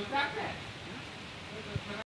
よかった。